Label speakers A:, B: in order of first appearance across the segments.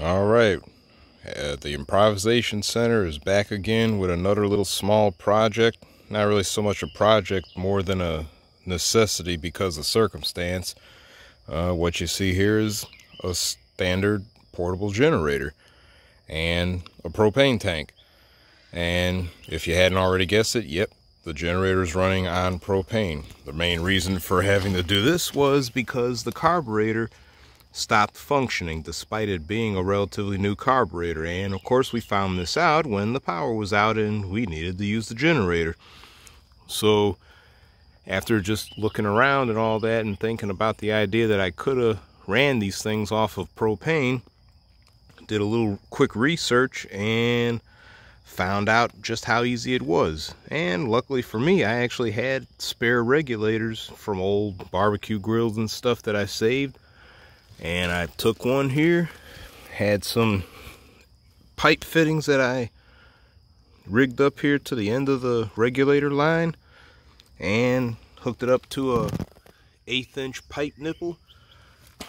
A: All right. Uh, the Improvisation Center is back again with another little small project. Not really so much a project, more than a necessity because of circumstance. Uh, what you see here is a standard portable generator and a propane tank. And if you hadn't already guessed it, yep, the generator is running on propane. The main reason for having to do this was because the carburetor stopped functioning despite it being a relatively new carburetor. And of course we found this out when the power was out and we needed to use the generator. So after just looking around and all that and thinking about the idea that I could have ran these things off of propane, did a little quick research and found out just how easy it was. And luckily for me, I actually had spare regulators from old barbecue grills and stuff that I saved and I took one here had some pipe fittings that I rigged up here to the end of the regulator line and hooked it up to a eighth inch pipe nipple.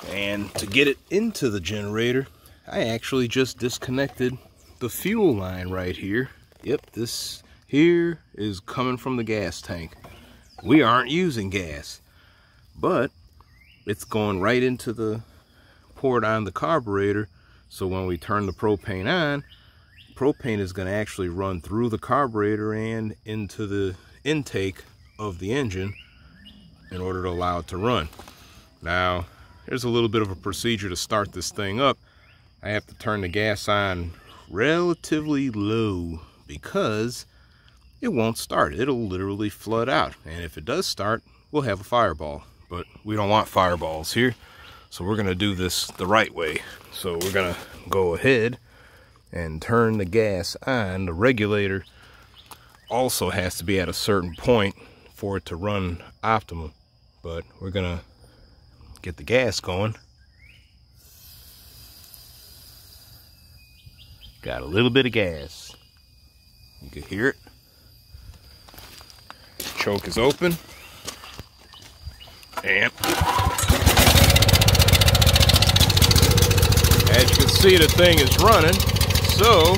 A: And to get it into the generator I actually just disconnected the fuel line right here. Yep this here is coming from the gas tank. We aren't using gas but it's going right into the poured on the carburetor so when we turn the propane on propane is going to actually run through the carburetor and into the intake of the engine in order to allow it to run. Now there's a little bit of a procedure to start this thing up. I have to turn the gas on relatively low because it won't start. It'll literally flood out. And if it does start we'll have a fireball. But we don't want fireballs here so we're gonna do this the right way. So we're gonna go ahead and turn the gas on. The regulator also has to be at a certain point for it to run optimum. But we're gonna get the gas going. Got a little bit of gas. You can hear it. Choke is open. And As you can see, the thing is running. So,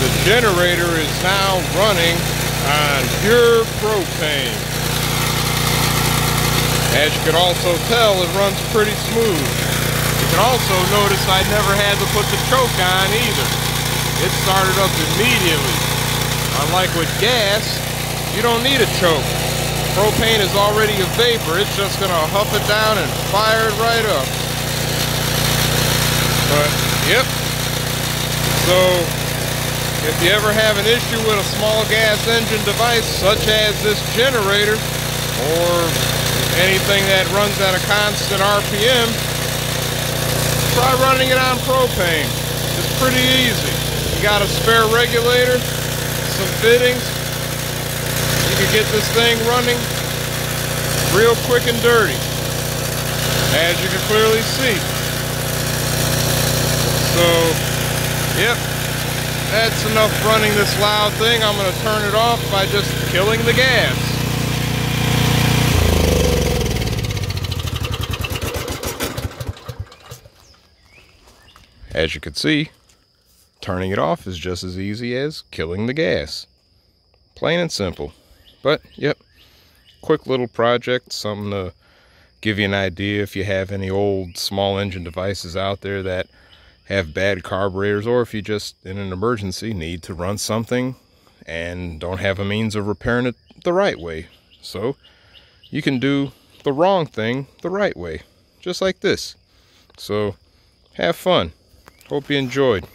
A: the generator is now running on pure propane. As you can also tell, it runs pretty smooth. You can also notice I never had to put the choke on either. It started up immediately. Unlike with gas, you don't need a choke. Propane is already a vapor. It's just going to huff it down and fire it right up. But, yep. So, if you ever have an issue with a small gas engine device, such as this generator, or anything that runs at a constant RPM, try running it on propane. It's pretty easy. You got a spare regulator, some fittings, you can get this thing running real quick and dirty, as you can clearly see. So, yep, that's enough running this loud thing. I'm going to turn it off by just killing the gas. As you can see, Turning it off is just as easy as killing the gas. Plain and simple. But, yep, quick little project, something to give you an idea if you have any old small engine devices out there that have bad carburetors or if you just in an emergency need to run something and don't have a means of repairing it the right way. So you can do the wrong thing the right way, just like this. So have fun. Hope you enjoyed.